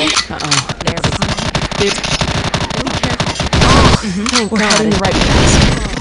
Uh oh. There we go. Dude. Be careful. Oh, mm -hmm. Thank We're God. heading right path.